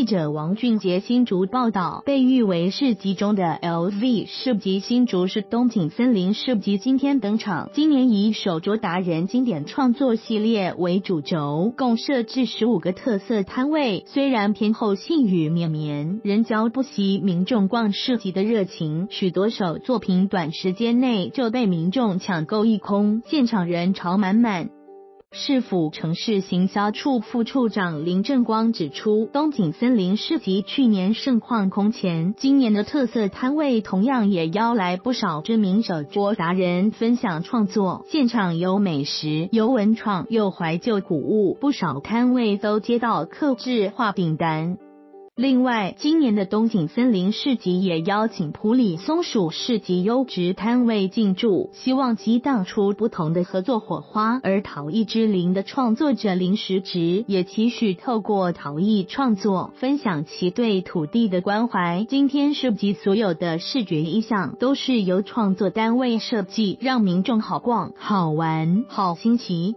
记者王俊杰新竹报道，被誉为市集中的 LV 市集新竹市东景森林市集今天登场。今年以手镯达人经典创作系列为主轴，共设置十五个特色摊位。虽然偏后细雨绵绵，仍浇不熄民众逛市集的热情。许多首作品短时间内就被民众抢购一空，现场人潮满满。市府城市行销处副处长林正光指出，东景森林市集去年盛况空前，今年的特色摊位同样也邀来不少知名手桌达人分享创作，现场有美食、有文创、有怀旧古物，不少摊位都接到客制化订单。另外，今年的东景森林市集也邀请普里松鼠市集优质摊位进驻，希望激荡出不同的合作火花。而陶艺之灵的创作者林时植也期许透过陶艺创作，分享其对土地的关怀。今天市集所有的视觉意象都是由创作单位设计，让民众好逛、好玩、好新奇。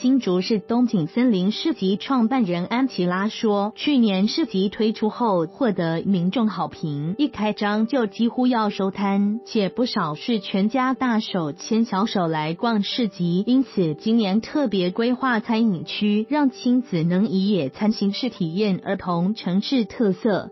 新竹市东景森林市集创办人安琪拉说：“去年市集推出后，获得民众好评，一开张就几乎要收摊，且不少是全家大手牵小手来逛市集。因此，今年特别规划餐饮区，让亲子能以野餐形式体验儿童城市特色。”